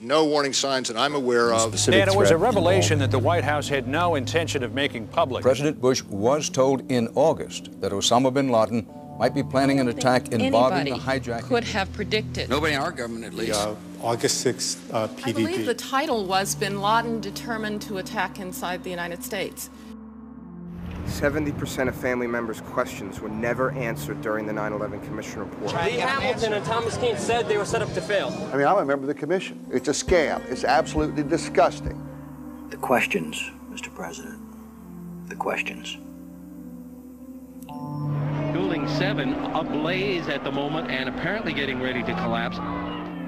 No warning signs that I'm aware of. And it was a revelation that the White House had no intention of making public. President Bush was told in August that Osama bin Laden might be planning an attack involving the hijacking. could have predicted. Nobody in our government, at least. Uh, August 6th uh, PDB. I believe the title was Bin Laden determined to attack inside the United States. 70% of family members' questions were never answered during the 9 11 Commission report. Lee Hamilton and Thomas Kean said they were set up to fail. I mean, I'm a member of the commission. It's a scam. It's absolutely disgusting. The questions, Mr. President. The questions. Building 7 ablaze at the moment and apparently getting ready to collapse.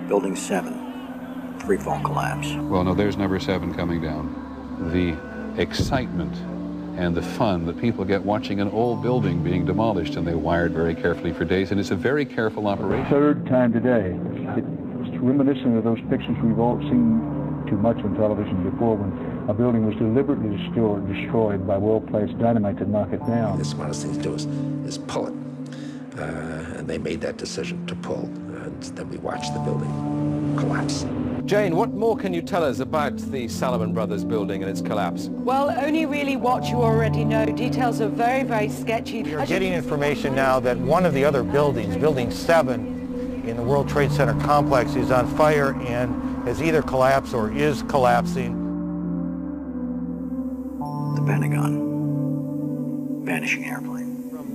Building 7, free fall collapse. Well, no, there's number 7 coming down. The excitement and the fun that people get watching an old building being demolished, and they wired very carefully for days, and it's a very careful operation. Third time today. It's reminiscent of those pictures we've all seen too much on television before when a building was deliberately destroyed, destroyed by well-placed dynamite to knock it down. The smartest thing to do is, is pull it. Uh, and they made that decision to pull, and then we watched the building collapse. Jane, what more can you tell us about the Salomon Brothers building and its collapse? Well, only really what you already know. Details are very, very sketchy. We are getting information now that one of the other buildings, Building 7 in the World Trade Center complex, is on fire and has either collapsed or is collapsing. The Pentagon. Vanishing airplane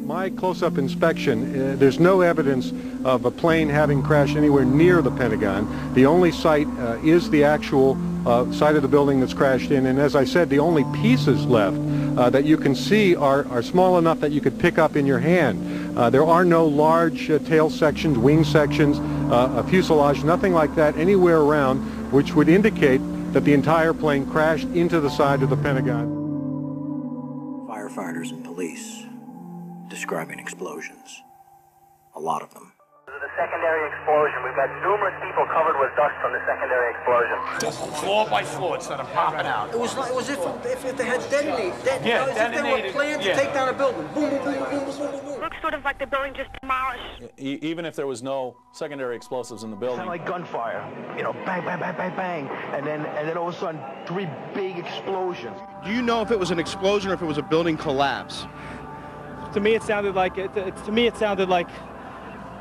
my close-up inspection, uh, there's no evidence of a plane having crashed anywhere near the Pentagon. The only site uh, is the actual uh, site of the building that's crashed in, and as I said, the only pieces left uh, that you can see are, are small enough that you could pick up in your hand. Uh, there are no large uh, tail sections, wing sections, a fuselage, nothing like that anywhere around, which would indicate that the entire plane crashed into the side of the Pentagon. Firefighters and police describing explosions. A lot of them. The secondary explosion. We've got numerous people covered with dust from the secondary explosion. Just floor by floor instead of popping out. It was like it was if, if, if they had detonated. Det- yeah, you know, detonated. If they were planned yeah. to take down a building. Boom, boom, boom, boom, boom, boom, boom. Looks sort of like the building just demolished. Even if there was no secondary explosives in the building. Kind of like gunfire. You know, bang, bang, bang, bang, bang, and then and then all of a sudden three big explosions. Do you know if it was an explosion or if it was a building collapse? To me it sounded like it, it, to me it sounded like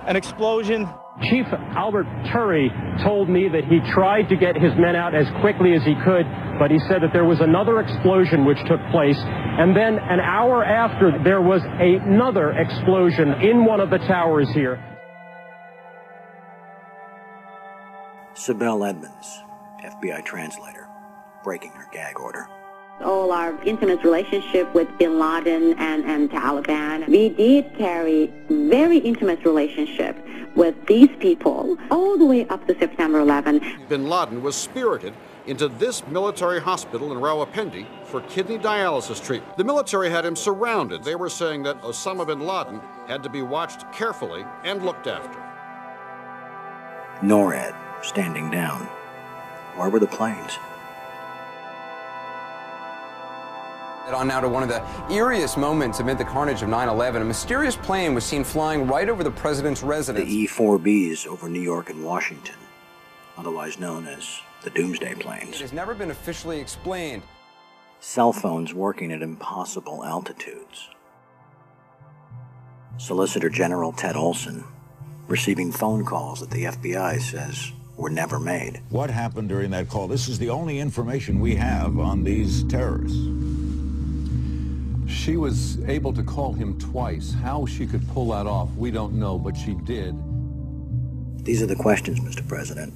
an explosion. Chief Albert Turi told me that he tried to get his men out as quickly as he could, but he said that there was another explosion which took place, and then an hour after there was another explosion in one of the towers here. Sibel Edmonds, FBI translator, breaking her gag order all our intimate relationship with bin Laden and, and Taliban. We did carry very intimate relationship with these people all the way up to September 11. Bin Laden was spirited into this military hospital in Rawalpindi for kidney dialysis treatment. The military had him surrounded. They were saying that Osama bin Laden had to be watched carefully and looked after. NORAD standing down. Where were the planes? On now to one of the eeriest moments amid the carnage of 9-11. A mysterious plane was seen flying right over the president's residence. The E-4Bs over New York and Washington, otherwise known as the Doomsday Planes. It has never been officially explained. Cell phones working at impossible altitudes. Solicitor General Ted Olson receiving phone calls that the FBI says were never made. What happened during that call? This is the only information we have on these terrorists. She was able to call him twice. How she could pull that off, we don't know, but she did. These are the questions, Mr. President.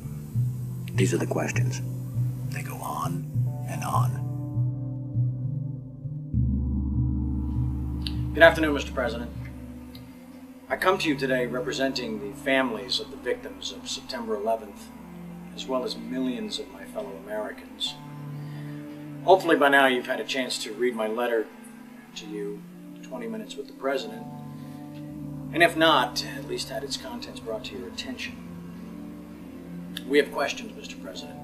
These are the questions. They go on and on. Good afternoon, Mr. President. I come to you today representing the families of the victims of September 11th, as well as millions of my fellow Americans. Hopefully by now you've had a chance to read my letter to you 20 Minutes with the President. And if not, at least had its contents brought to your attention. We have questions, Mr. President.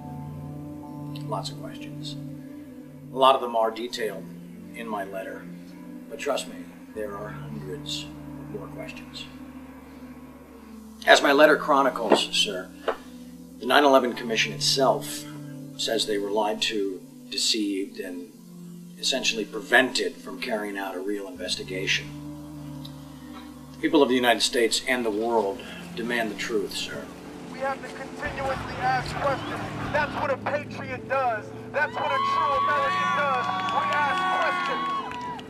Lots of questions. A lot of them are detailed in my letter. But trust me, there are hundreds more questions. As my letter chronicles, sir, The 9 11 Commission itself says they were lied to, deceived, and essentially prevented from carrying out a real investigation. The people of the United States and the world demand the truth, sir. We have to continuously ask questions. That's what a patriot does. That's what a true American does. We ask questions.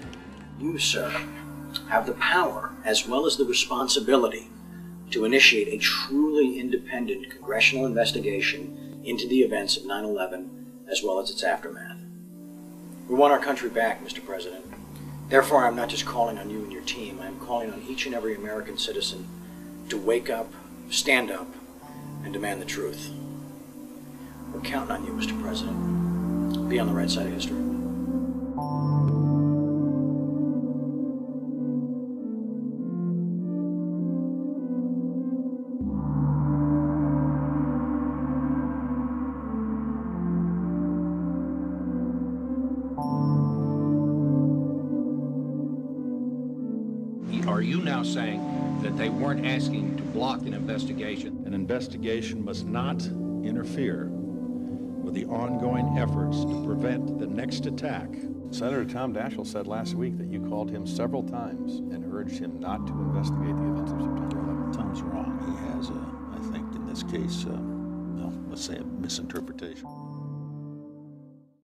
You, sir, have the power as well as the responsibility to initiate a truly independent congressional investigation into the events of 9 11 as well as its aftermath. We want our country back, Mr. President. Therefore, I'm not just calling on you and your team, I'm calling on each and every American citizen to wake up, stand up, and demand the truth. We're counting on you, Mr. President. Be on the right side of history. Are you now saying that they weren't asking to block an investigation? An investigation must not interfere with the ongoing efforts to prevent the next attack. Senator Tom Daschle said last week that you called him several times and urged him not to investigate the events of September 11th. Tom's wrong. He has, a, I think, in this case, uh, well, let's say a misinterpretation.